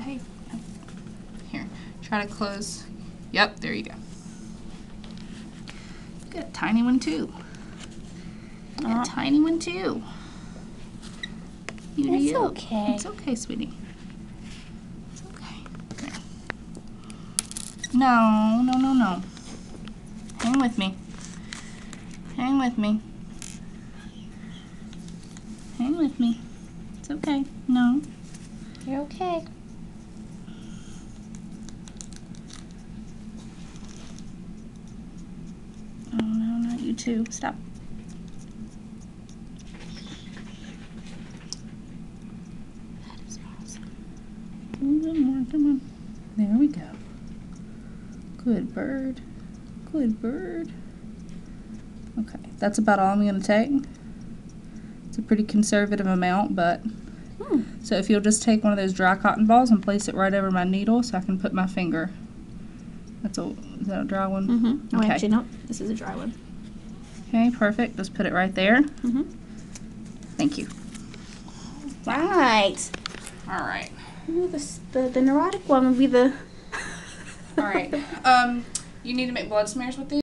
hey, here, try to close. Yep, there you go. Got a tiny one too. Got a tiny one too. You It's you. okay. It's okay, sweetie. It's okay. There. No, no, no, no. Hang with me. Hang with me. Hang with me. It's okay. No. You're okay. Oh no, not you too. Stop. That is awesome. A little more. Come on. There we go. Good bird. Good bird. Okay, that's about all I'm going to take. It's a pretty conservative amount, but Hmm. so if you'll just take one of those dry cotton balls and place it right over my needle so I can put my finger. That's a is that a dry one? Mm-hmm. Oh, Okay. actually, no. This is a dry one. Okay, perfect. Just put it right there. Mm-hmm. Thank you. Right. All right. Ooh, the, the the neurotic one would be the. All right. Um, you need to make blood smears with these.